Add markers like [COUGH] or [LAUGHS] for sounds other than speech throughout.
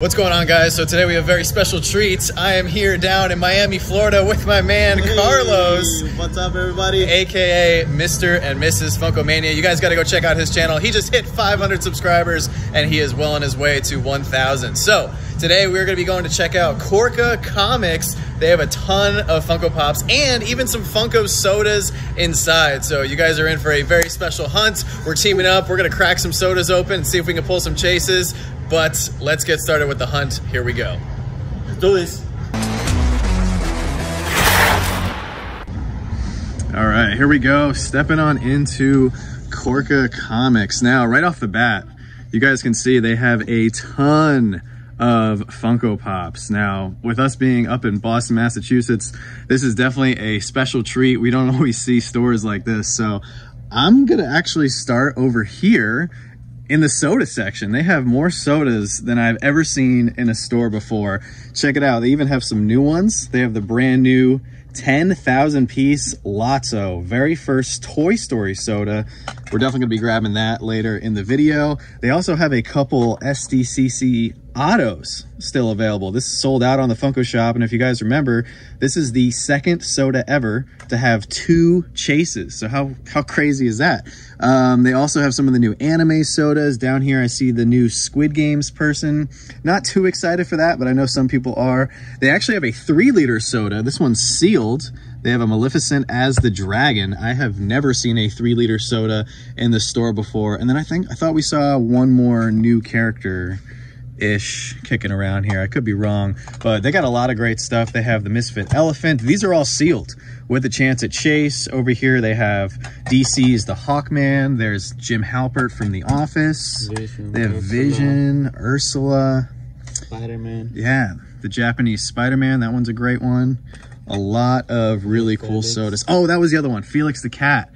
What's going on, guys? So today we have very special treats. I am here down in Miami, Florida with my man Hey, Carlos, What's up, everybody? aka Mr. and Mrs. Funkomania. You guys got to go check out his channel. He just hit 500 subscribers and he is well on his way to 1,000. So today we're going to be going to check out Korka Comics. They have a ton of Funko Pops and even some Funko sodas inside. So you guys are in for a very special hunt. We're teaming up. We're going to crack some sodas open and see if we can pull some chases. But let's get started with the hunt. Here we go. Let's do this. All right, here we go. Stepping on into Korka Comics. Now, right off the bat, you guys can see they have a ton of Funko Pops. Now, with us being up in Boston, Massachusetts, this is definitely a special treat. We don't [LAUGHS] always see stores like this. So I'm gonna actually start over here in the soda section. They have more sodas than I've ever seen in a store before. Check it out. They even have some new ones. They have the brand new 10,000 piece Lotso, very first Toy Story soda. We're definitely gonna be grabbing that later in the video. They also have a couple SDCC autos still available. This is sold out on the Funko shop. And if you guys remember, this is the second soda ever to have two chases. So how, how crazy is that? Um, they also have some of the new anime sodas. Down here, I see the new Squid Games person. Not too excited for that, but I know some people are. They actually have a three liter soda. This one's sealed. They have a Maleficent as the dragon. I have never seen a three liter soda in the store before. And then I think, I thought we saw one more new character ish kicking around here. I could be wrong, but they got a lot of great stuff. They have the Misfit Elephant. These are all sealed with a chance at Chase. Over here, they have DC's The Hawkman. There's Jim Halpert from The Office. Vision, they have Ursula. Vision, Ursula. Spider-Man. Yeah, the Japanese Spider-Man. That one's a great one. A lot of really cool sodas. Oh, that was the other one. Felix the Cat.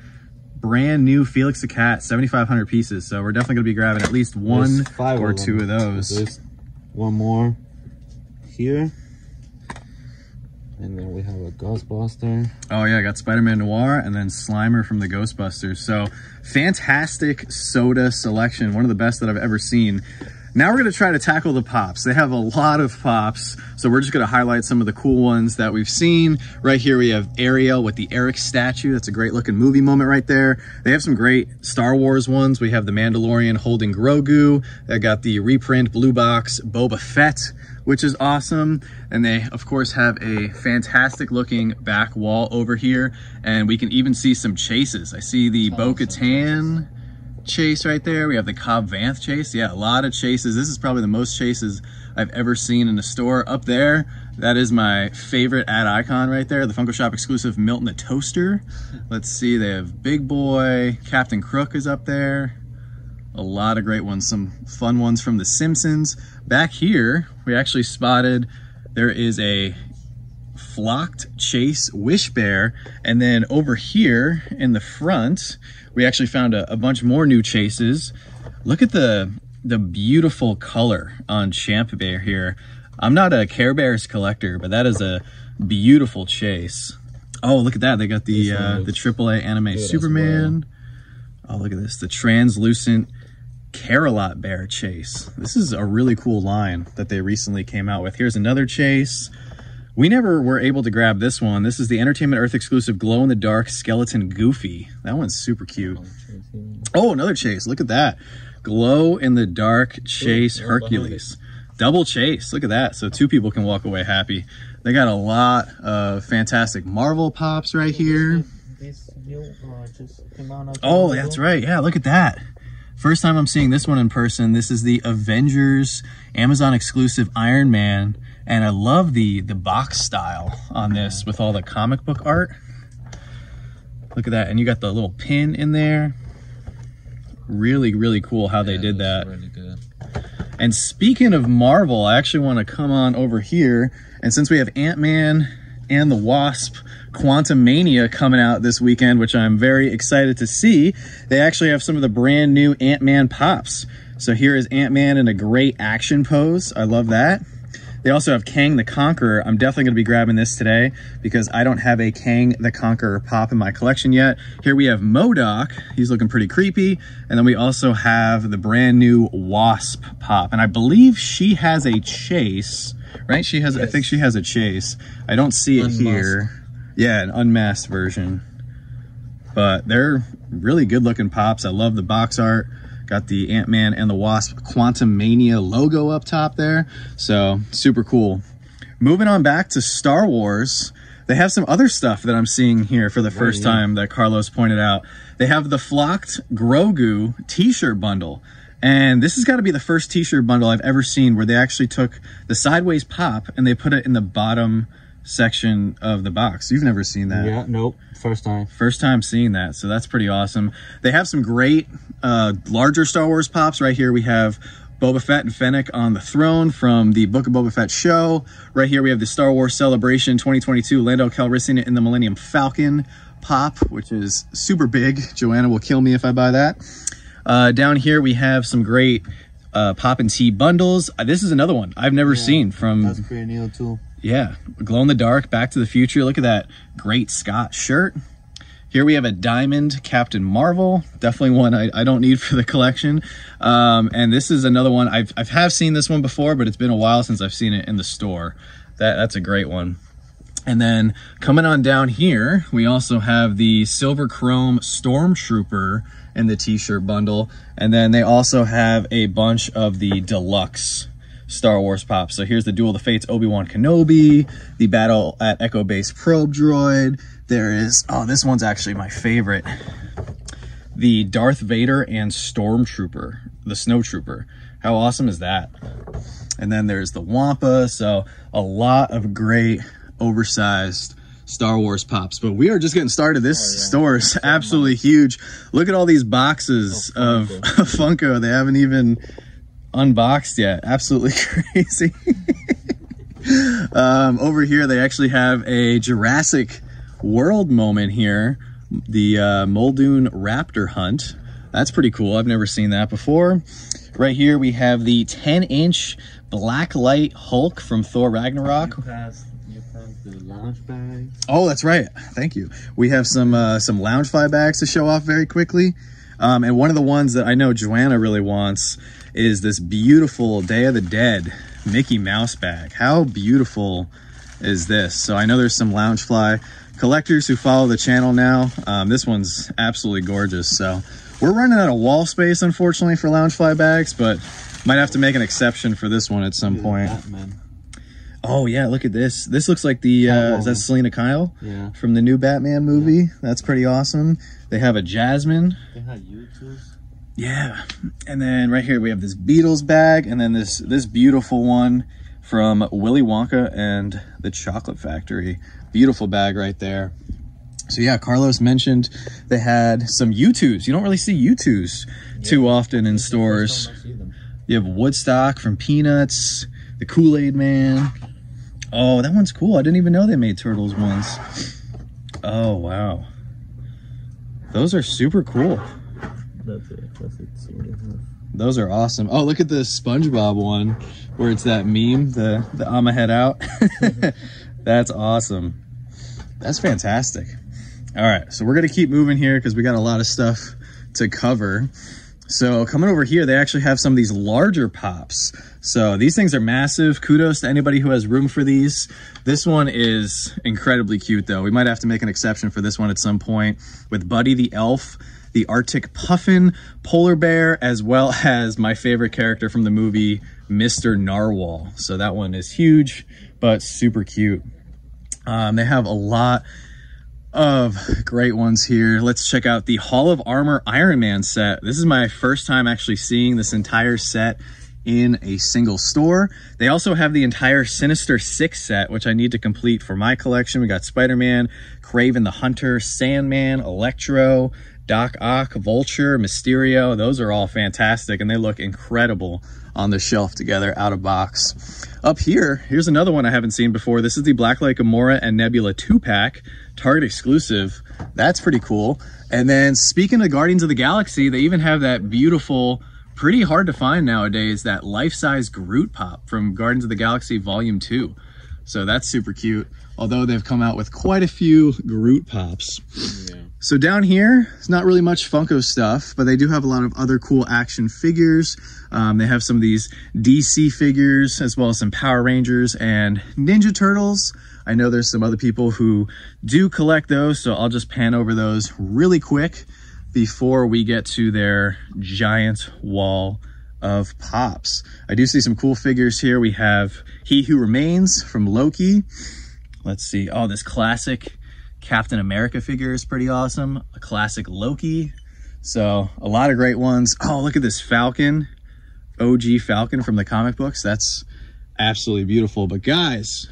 Brand new Felix the Cat, 7,500 pieces. So we're definitely going to be grabbing at least one five or two of those. There's one more here. And then we have a Ghostbuster. Oh yeah, I got Spider-Man Noir and then Slimer from the Ghostbusters. So fantastic soda selection, one of the best that I've ever seen. Now we're gonna try to tackle the pops. They have a lot of pops, so we're just gonna highlight some of the cool ones that we've seen. Right here we have Ariel with the Eric statue. That's a great looking movie moment right there. They have some great Star Wars ones. We have the Mandalorian holding Grogu. They got the reprint blue box Boba Fett which is awesome. And they, of course, have a fantastic looking back wall over here. And we can even see some chases. I see the Bo-Katan chase right there. We have the Cobb Vanth chase. Yeah, a lot of chases. This is probably the most chases I've ever seen in a store. Up there, that is my favorite ad icon right there. The Funko Shop exclusive Milton the Toaster. Let's see, they have Big Boy, Captain Crook is up there a lot of great ones, some fun ones from The Simpsons. Back here, we actually spotted there is a flocked chase wish bear. And then over here in the front, we actually found a, a bunch more new chases. Look at the the beautiful color on Champ Bear here. I'm not a Care Bears collector, but that is a beautiful chase. Oh, look at that. They got the uh, the AAA anime Superman. Oh, look at this. The translucent Carolot Bear chase. This is a really cool line that they recently came out with. Here's another chase. We never were able to grab this one. This is the Entertainment Earth exclusive glow in the dark skeleton Goofy. That one's super cute. Oh, another chase. Look at that. Glow in the dark chase Hercules. Double chase. Look at that. So two people can walk away happy. They got a lot of fantastic Marvel pops right here. This new, uh, just came out Oh, that's right. Yeah, look at that. First time I'm seeing this one in person. This is the Avengers Amazon exclusive Iron Man. And I love the, the box style on this with all the comic book art. Look at that. And you got the little pin in there. Really, really cool how they did that. Really good. And speaking of Marvel, I actually want to come on over here. And since we have Ant-Man and the Wasp Quantumania coming out this weekend, which I'm very excited to see, they actually have some of the brand new Ant-Man pops. So here is Ant-Man in a great action pose. I love that. They also have Kang the Conqueror. I'm definitely going to be grabbing this today because I don't have a Kang the Conqueror pop in my collection yet. Here we have MODOK. He's looking pretty creepy. And then we also have the brand new Wasp pop. And I believe she has a chase, right? She has, yes. I think she has a chase. I don't see it Unmasked. here. Yeah, an unmasked version. But they're really good looking pops. I love the box art. Got the Ant-Man and the Wasp Quantumania logo up top there. So super cool. Moving on back to Star Wars. They have some other stuff that I'm seeing here for the first yeah. time that Carlos pointed out. They have the Flocked Grogu t-shirt bundle. And this has got to be the first t-shirt bundle I've ever seen where they actually took the sideways pop and they put it in the bottom section of the box. You've never seen that. Yeah, nope. First time. First time seeing that. So that's pretty awesome. They have some great uh, larger Star Wars pops. Right here we have Boba Fett and Fennec on the throne from the Book of Boba Fett show. Right here we have the Star Wars Celebration 2022 Lando Calrissian in the Millennium Falcon pop, which is super big. Joanna will kill me if I buy that. Uh, down here we have some great uh, pop and tea bundles. Uh, this is another one I've never yeah, seen from. That's pretty new too. Yeah, glow in the dark, Back to the Future. Look at that great Scott shirt. Here we have a diamond Captain Marvel, definitely one I, I don't need for the collection. Um, and this is another one, I've, I have seen this one before, but it's been a while since I've seen it in the store. That, that's a great one. And then coming on down here, we also have the Silver Chrome Stormtrooper in the t-shirt bundle. And then they also have a bunch of the deluxe Star Wars pops. So here's the Duel of the Fates Obi-Wan Kenobi, the Battle at Echo Base Probe Droid. There is, oh, this one's actually my favorite. The Darth Vader and Stormtrooper, the Snowtrooper. How awesome is that? And then there's the Wampa. So a lot of great oversized Star Wars pops. But we are just getting started. This oh, yeah. store is absolutely huge. Look at all these boxes oh, [LAUGHS] of Funko. They haven't even unboxed yet. Absolutely [LAUGHS] crazy. um, over here, they actually have a Jurassic World moment here. The uh, Muldoon Raptor Hunt. That's pretty cool. I've never seen that before. Right here, we have the 10-inch Blacklight Hulk from Thor Ragnarok. Oh, that's right. Thank you. We have some uh, some Loungefly bags to show off very quickly. Um, and one of the ones that I know Joanna really wants is this beautiful Day of the Dead Mickey Mouse bag. How beautiful is this? So I know there's some Loungefly collectors who follow the channel now. Um, this one's absolutely gorgeous. So we're running out of wall space, unfortunately, for Loungefly bags, but might have to make an exception for this one at some point. Batman. Oh yeah, look at this. This looks like the uh, is that Selina Kyle? Yeah. From the new Batman movie. Yeah. That's pretty awesome. They have a Jasmine. They had YouTubes. Yeah. And then right here we have this Beatles bag and then this this beautiful one from Willy Wonka and the Chocolate Factory. Beautiful bag right there. So yeah, Carlos mentioned they had some U2s. You don't really see U2s yeah. too often in stores. You have Woodstock from Peanuts, the Kool-Aid Man, Oh, that one's cool. I didn't even know they made turtles ones. Oh, wow. Those are super cool. That's it. That's it. Those are awesome. Oh, look at the SpongeBob one where it's that meme, the, the I'ma head out. [LAUGHS] That's awesome. That's fantastic. All right, so we're going to keep moving here because we got a lot of stuff to cover. So coming over here, they actually have some of these larger pops. So these things are massive. Kudos to anybody who has room for these. This one is incredibly cute though. We might have to make an exception for this one at some point with Buddy the Elf, the Arctic Puffin, Polar Bear, as well [LAUGHS] as my favorite character from the movie, Mr. Narwhal. So that one is huge, but super cute. Um, they have a lot of great ones here. Let's check out the Hall of Armor Iron Man set. This is my first time actually seeing this entire set in a single store. They also have the entire Sinister Six set, which I need to complete for my collection. We got Spider-Man, Kraven the Hunter, Sandman, Electro, Doc Ock, Vulture, Mysterio. Those are all fantastic and they look incredible on the shelf together out of box. Up here, here's another one I haven't seen before. This is the Blacklight Gamora and Nebula 2-pack, Target exclusive. That's pretty cool. And then speaking of Guardians of the Galaxy, they even have that beautiful pretty hard to find nowadays that life-size Groot pop from Guardians of the Galaxy Volume 2. So that's super cute, although they've come out with quite a few Groot pops. Yeah. So down here, it's not really much Funko stuff, but they do have a lot of other cool action figures. Um, they have some of these DC figures, as well as some Power Rangers and Ninja Turtles. I know there's some other people who do collect those, so I'll just pan over those really quick before we get to their giant wall of pops. I do see some cool figures here. We have He Who Remains from Loki. Let's see. Oh, this classic Captain America figure is pretty awesome. A classic Loki. So a lot of great ones. [LAUGHS] Oh, look at this Falcon. OG Falcon from the comic books. That's absolutely beautiful. But guys,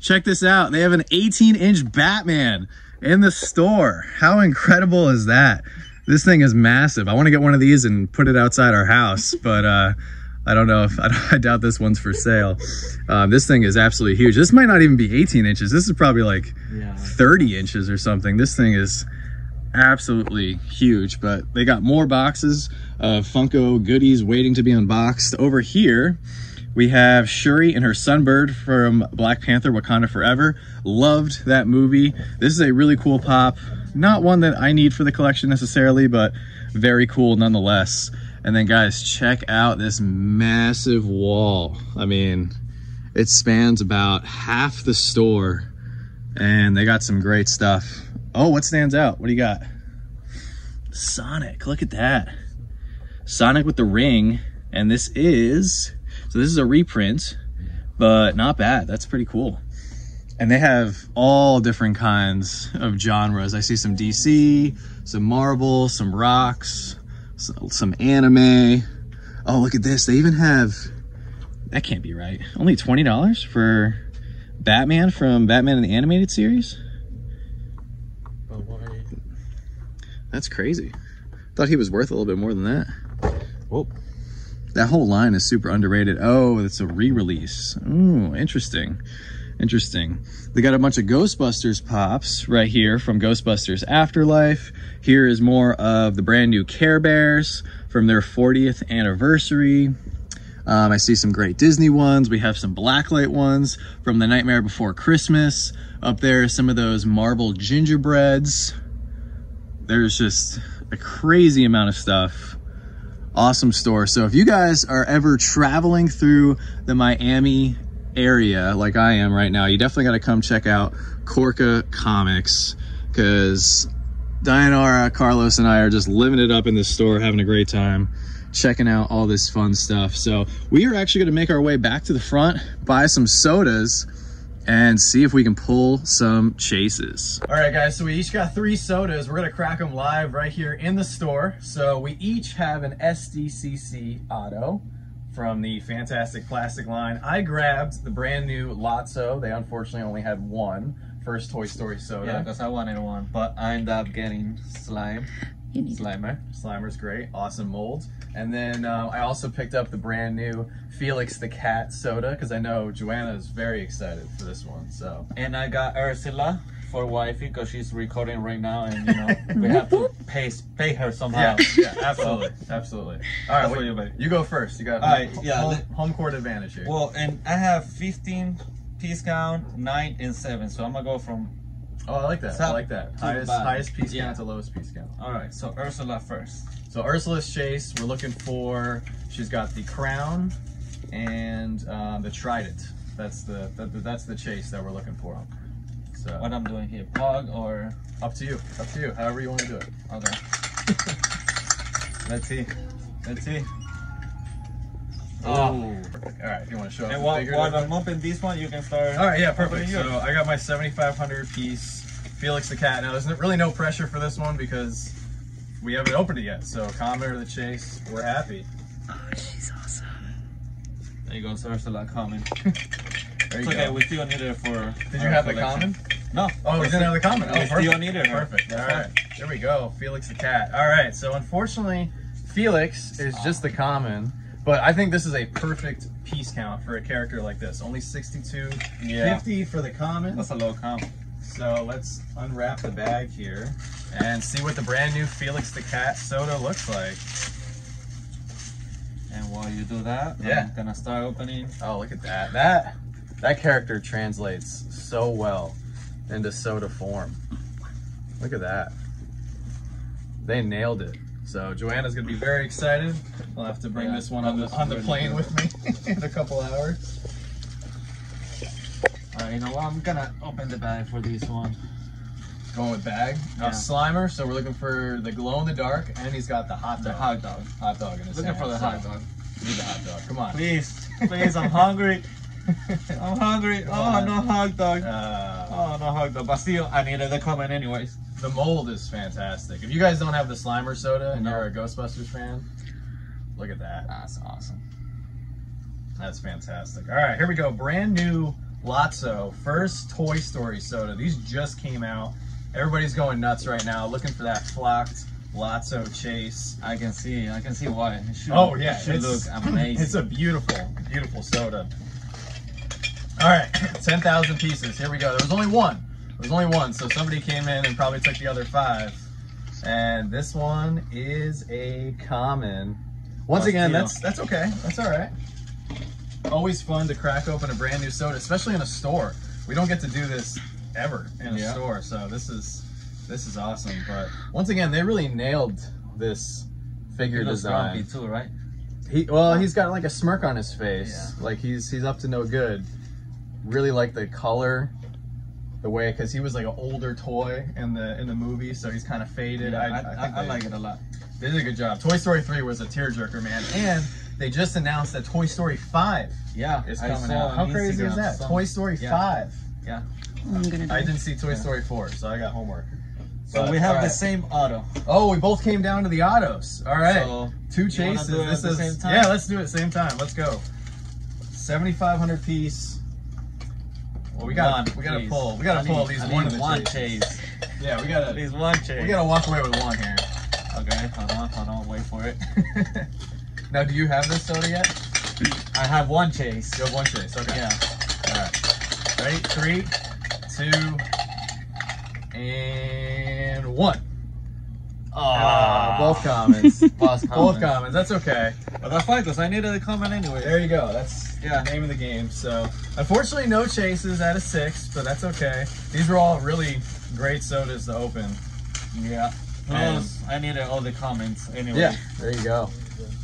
check this out. They have an 18 inch Batman in the store. How incredible is that? This thing is massive. I want to get one of these and put it outside our house, but uh, I don't know if, [LAUGHS] I, I doubt this one's for sale. Um, this thing is absolutely huge. This might not even be 18 inches. This is probably like Yeah. 30 inches or something. This thing is absolutely huge, but they got more boxes of Funko goodies waiting to be unboxed. Over here, we have Shuri and her Sunbird from Black Panther Wakanda Forever. Loved that movie. This is a really cool pop. Not one that I need for the collection necessarily, but very cool nonetheless. And then guys, check out this massive wall. I mean, it spans about half the store and they got some great stuff. Oh, what stands out? What do you got? Sonic, look at that. Sonic with the ring, and this is, so this is a reprint, but not bad. That's pretty cool. And they have all different kinds of genres. I see some DC, some Marvel, some rocks, some, some anime. Oh, look at this. They even have, that can't be right. Only $20 for Batman from Batman in the Animated Series? But why? That's crazy. Thought he was worth a little bit more than that. Oh, That whole line is super underrated. Oh, it's a re-release. Ooh, interesting. Interesting. They got a bunch of Ghostbusters pops right here from Ghostbusters Afterlife. Here is more of the brand new Care Bears from their 40th anniversary. Um, I see some great Disney ones. We have some Blacklight ones from The Nightmare Before Christmas. Up there, some of those marble gingerbreads. There's just a crazy amount of stuff awesome store. So if you guys are ever traveling through the Miami area like I am right now, you definitely got to come check out Korka Comics because Dianara, Carlos, and I are just living it up in this store, having a great time, checking out all this fun stuff. So we are actually going to make our way back to the front, buy some sodas, and see if we can pull some chases. All right, guys, so we each got three sodas. We're gonna crack them live right here in the store. So we each have an SDCC Auto from the Fantastic Plastic line. I grabbed the brand new Lotso. They unfortunately only had one first Toy Story soda. Yeah, because I wanted one, but I ended up getting slime. Slimer. Slimer's great, awesome mold. And then uh, I also picked up the brand new Felix the Cat soda because I know Joanna is very excited for this one. So And I got Ursula for wifey because she's recording right now, and you know we have to [LAUGHS] pay pay her somehow. Yeah, yeah, absolutely, absolutely. All right, That's wait, you, babe. you go first. You got All right, home, yeah, home, home court advantage here. Well, and I have 15 piece count, nine and seven, so I'm gonna go from. oh, I like that. I like that. Highest bottom. highest piece Yeah. count to lowest piece count. All right, so Ursula first. So Ursula's chase. We're looking for. She's got the crown and um, the trident. That's the, the that's the chase that we're looking for. So What I'm doing here, pog or up to you. Up to you. However you want to do it. okay. [LAUGHS] Let's see. Let's see. Oh. Ah. All right. If you want to show us And while, while I'm opening this one, you can start. All right, yeah, perfect. So. I got my 7,500 piece Felix the Cat. Now, there's really no pressure for this one because we haven't opened it yet. So, Comet or the Chase, we're happy. Oh, she's awesome. There you go, Ursula coming. [LAUGHS] There It's you okay, we still need it for. Did you have the common? No. Oh, we didn't have the common. Oh, perfect. still need it. Perfect. All That's. There we go. Felix the Cat. All right. So, unfortunately, Felix is just the common. But I think this is a perfect piece count for a character like this. Only 62, Yeah. 50 for the common. That's a low count. So let's unwrap the bag here and see what the brand new Felix the Cat soda looks like. And while you do that, Yeah. I'm gonna start opening. Oh, look at that. That that character translates so well into soda form. Look at that. They nailed it. So Joanna's gonna be very excited. I'll have to bring Yeah, this one on the on the plane with me [LAUGHS] in a couple hours. Uh, you know what? I'm gonna open the bag for this one. Going with bag. Yeah. Uh, Slimer, so we're looking for the glow in the dark, and he's got the hot dog. The hot dog. hot dog in his Looking hand, for the so hot dog. Need the hot dog. Come on. Please, [LAUGHS] please, I'm hungry. [LAUGHS] I'm hungry. Oh, no hot dog. Uh, Oh, no hot dog. But still, I needed the comment anyways. the mold is fantastic. If you guys don't have the Slimer soda and No. you're a Ghostbusters fan, look at that. That's awesome. That's fantastic. All right, here we go. Brand new Lotso, first Toy Story soda. These just came out. Everybody's going nuts right now, looking for that flocked Lotso chase. I can see. I can see why. Should, Oh yeah, it should look [LAUGHS] amazing. It's a beautiful, beautiful soda. All right, [LAUGHS] ten thousand pieces. Here we go. There was only one. There was only one, so somebody came in and probably took the other five. And this one is a common. Once Bastille. again, that's that's okay. That's all right. Always fun to crack open a brand new soda, especially in a store. We don't get to do this ever in a Yeah. store, so this is this is awesome. But once again, they really nailed this figure design. grumpy too, right? He well, he's got like a smirk on his face, Yeah. like he's he's up to no good. Really like the color, the way because he was like an older toy in the in the movie, so he's kind of faded. Yeah, I, I, I, think I they- like it a lot. They did a good job. Toy Story three was a tearjerker, man, and they just announced that Toy Story five Yeah, is I coming saw out. How crazy is that? some- Toy Story Yeah. five. I'm gonna do I didn't see Toy Yeah. Story four, so I got homework. So But, we have all the same auto. Oh, we both came down to the autos. All right. So Two chases. do at This the is same time? yeah. Let's do it same time. Let's go. Seventy five hundred piece. Well, we got One, to we got to pull we got to pull at least I one of the one chase. Yeah, we got to At least one chase. we got to walk away with one here. Okay, hold on, hold on, wait for it. [LAUGHS] now, do you have this soda yet? I have one chase. You have one chase. Okay. Yeah. All right. Ready? Three, two, and one. Ah, both comments. [LAUGHS] Both comments. That's okay. But that's fine, because I needed a comment anyway. There you go. That's Yeah. name of the game. So, unfortunately, no chases out of six, but that's okay. These were all really great sodas to open. Yeah. I needed all the comments anyway. Yeah, there you go.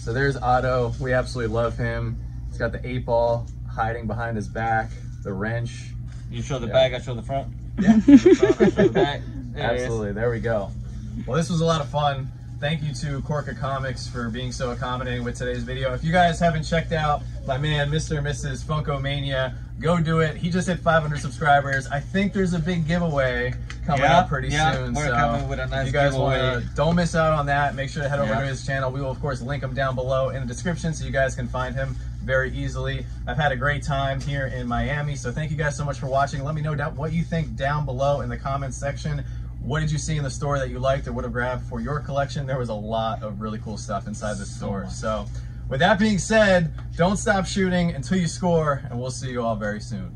So there's Otto. We absolutely love him. He's got the eight ball hiding behind his back, the wrench. You show the Yeah. back, I show the front. Yeah, The [LAUGHS] front, I show the back. [LAUGHS] There absolutely. There we go. Well, this was a lot of fun. Thank you to Korka Comics for being so accommodating with today's video. If you guys haven't checked out my man, Mr. and Mrs. Funkomania, go do it. He just hit 500 subscribers. I think there's a big giveaway coming Yeah, up pretty yeah, soon. we're so coming with a nice you guys giveaway. wanna, don't miss out on that. Make sure to head over Yeah. to his channel. We will, of course, link him down below in the description so you guys can find him very easily. I've had a great time here in Miami, so thank you guys so much for watching. Let me know what you think down below in the comments section. What did you see in the store that you liked or would have grabbed for your collection? There was a lot of really cool stuff inside the So store. much. So, with that being said, don't stop shooting until you score, and we'll see you all very soon.